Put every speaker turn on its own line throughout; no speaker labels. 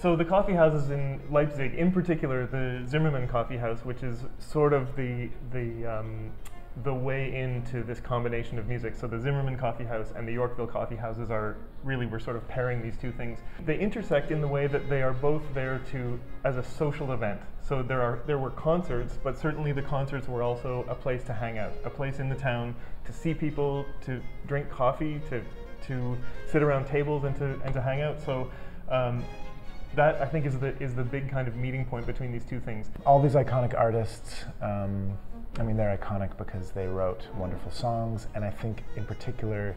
So the coffee houses in Leipzig, in particular the Zimmermann Coffee House, which is sort of the the um, the way into this combination of music. So the Zimmerman Coffee House and the Yorkville Coffee Houses are really we're sort of pairing these two things. They intersect in the way that they are both there to as a social event. So there are there were concerts, but certainly the concerts were also a place to hang out, a place in the town to see people, to drink coffee, to to sit around tables and to and to hang out. So. Um, that I think is the is the big kind of meeting point between these two things.
All these iconic artists. Um, I mean, they're iconic because they wrote wonderful songs, and I think in particular,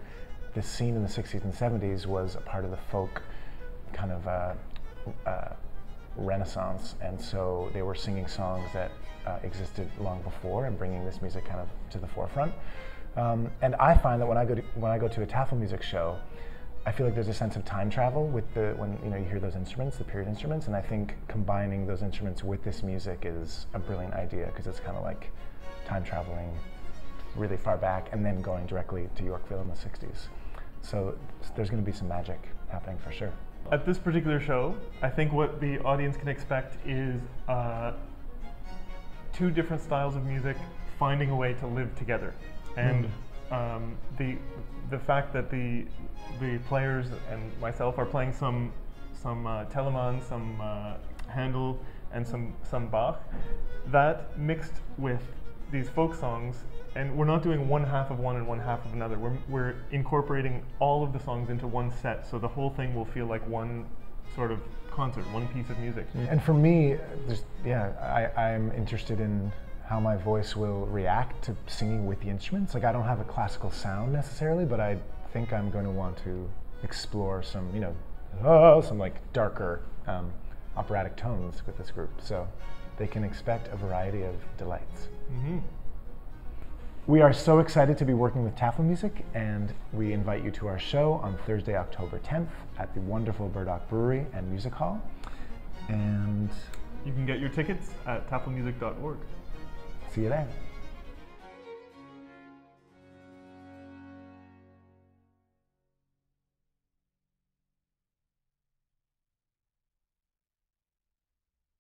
this scene in the '60s and '70s was a part of the folk kind of uh, uh, renaissance, and so they were singing songs that uh, existed long before and bringing this music kind of to the forefront. Um, and I find that when I go to, when I go to a Tafelmusik show, I feel like there's a sense of time travel with the when you know you hear those instruments, the period instruments, and I think combining those instruments with this music is a brilliant idea because it's kind of like time traveling really far back and then going directly to Yorkville in the 60s. So there's going to be some magic happening for sure.
At this particular show, I think what the audience can expect is uh, two different styles of music finding a way to live together, and mm. Um, the the fact that the the players and myself are playing some some uh, Telemann, some uh, Handel, and some some Bach, that mixed with these folk songs, and we're not doing one half of one and one half of another. We're we're incorporating all of the songs into one set, so the whole thing will feel like one sort of concert, one piece of music.
And for me, yeah, I, I'm interested in how my voice will react to singing with the instruments. Like I don't have a classical sound necessarily, but I think I'm going to want to explore some, you know, oh, some like darker um, operatic tones with this group. So they can expect a variety of delights. Mm-hmm. We are so excited to be working with Tafelmusik, and we invite you to our show on Thursday, October 10th at the wonderful Burdock Brewery and Music Hall. And
you can get your tickets at tafelmusik.org.
See you there.